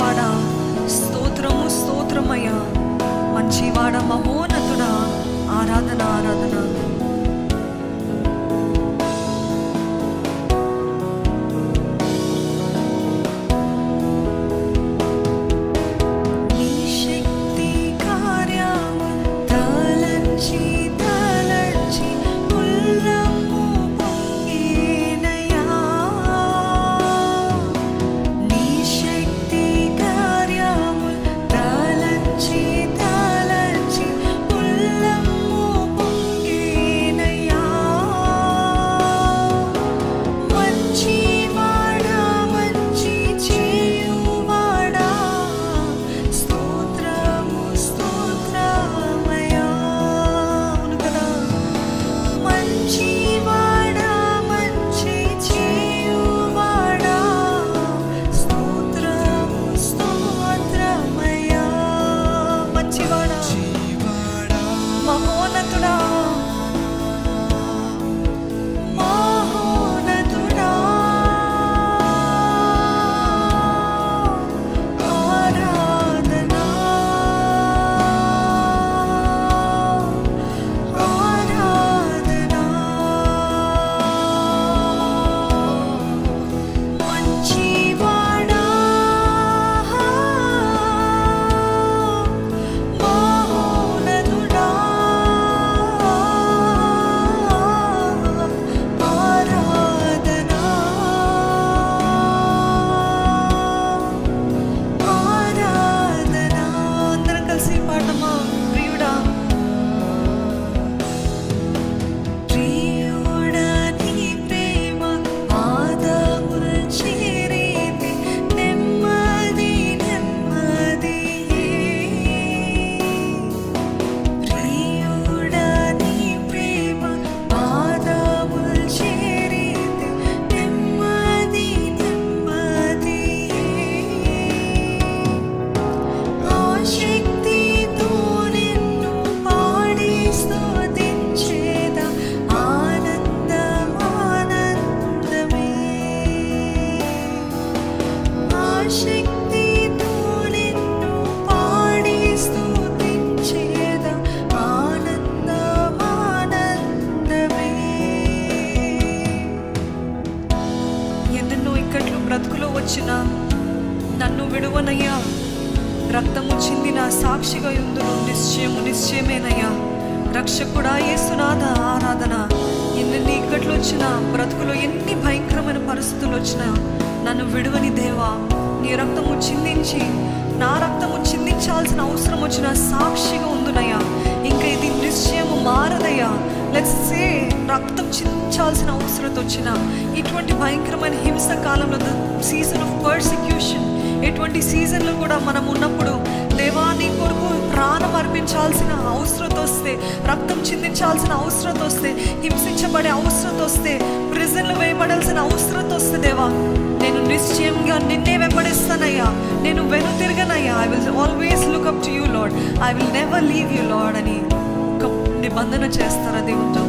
பாடா బ్రతుకులో నన్ను విడువనయ్యా. రక్తము చిందిన సాక్షిగా యుందును నిశ్చయము నిశ్చయమేనయ్యా. రక్షకుడా ఏసునాథ ఆరాధన. ఎన్ని ఇక్కట్లు వచ్చినా బ్రతుకులో ఎన్ని భయంకరమైన పరిస్థితులు వచ్చినా నన్ను విడువని దేవా నీ రక్తము చిందించి నా రక్తము చిందించాల్సిన అవసరం వచ్చిన సాక్షిగా ఉందునయ్యా ఇంకా విషయము మారదయ్యా. లెట్స్ సే రక్తం చించాల్సిన అవసరం వచ్చిన ఇటువంటి భయంకరమైన హింస కాలంలో సీజన్ ఆఫ్ పర్సిక్యూషన్ ఎటువంటి సీజన్లో కూడా మనం ఉన్నప్పుడు దేవాన్ని కొరకు ప్రాణం అర్పించాల్సిన అవసరం వస్తే రక్తం చిందించాల్సిన అవసరం వస్తే హింసించబడే అవసరం వస్తే ప్రిజన్లు వేయబడాల్సిన అవసరం వస్తే దేవా నేను నిశ్చయంగా నిన్నే వెంబడిస్తానయ్యా. నేను వెను తిరగనయ్యా I will always look up to you lord I will never leave you lord అని నిబంధన చేస్తారా దేవుడితో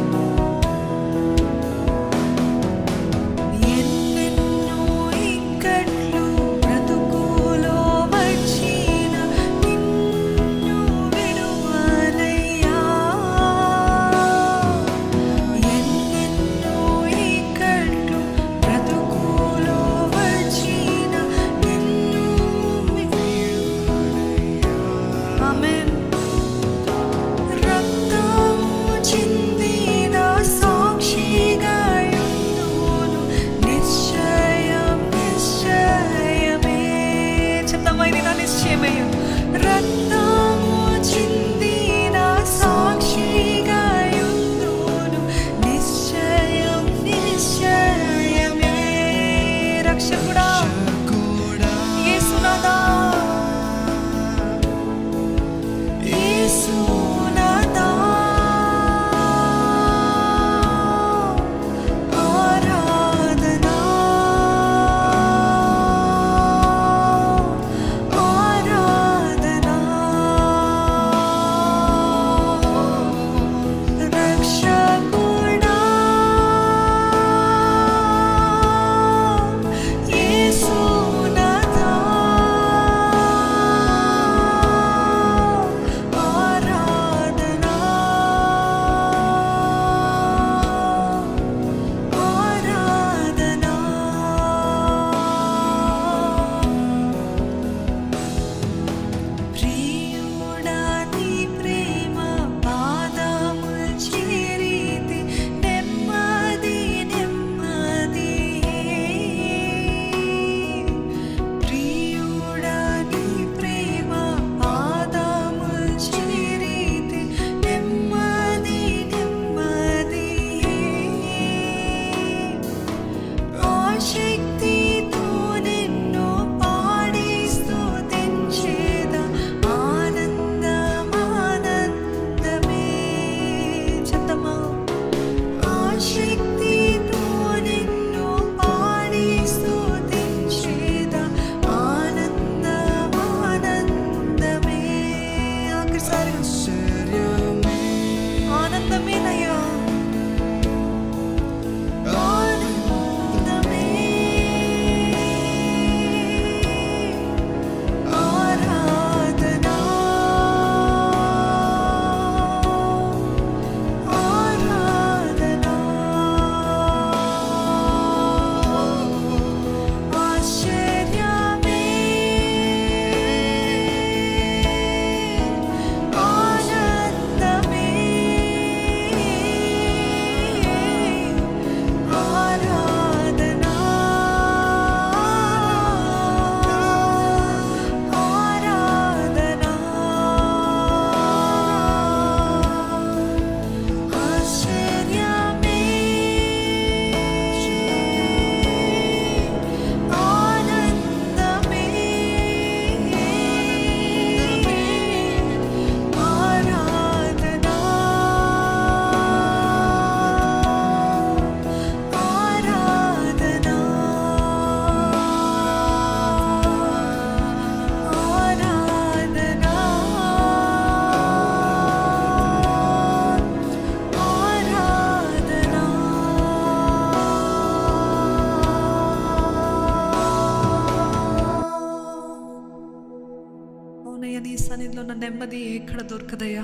నెమ్మది ఎక్కడ దొరకదయ్యా?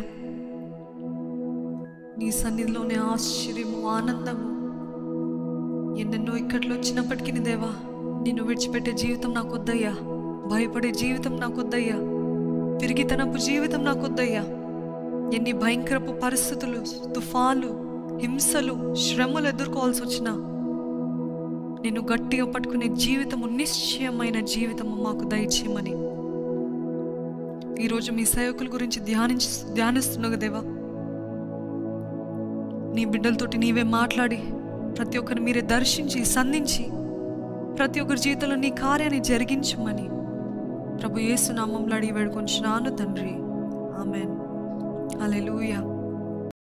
నీ సన్నిధిలోనే ఆశ్చర్యము ఆనందము. ఎన్నెన్నో ఇక్కడిలో వచ్చినప్పటికీ దేవా నిన్ను విడిచిపెట్టే జీవితం నాకు వద్దయ్యా భయపడే జీవితం నాకు వద్దయ్యా తిరిగితనపు జీవితం నాకు వద్దయ్యా ఎన్ని భయంకరపు పరిస్థితులు తుఫాలు హింసలు శ్రమలు ఎదుర్కోవాల్సి వచ్చినా నిన్ను గట్టిగా పట్టుకునే జీవితము నిశ్చయమైన జీవితము మాకు దయచేయమని. ఈరోజు మీ సేవకుల గురించి ధ్యానించి ధ్యానిస్తున్నావు దేవా. నీ బిడ్డలతోటి నీవే మాట్లాడి ప్రతి ఒక్కరిని మీరే దర్శించి సంధించి ప్రతి ఒక్కరి జీవితంలో నీ కార్యాన్ని జరిగించమని ప్రభు యేసు నామంలో వేడుకొని వేడుకొంచున్నాను తండ్రి. ఆమెన్. అలెలుయా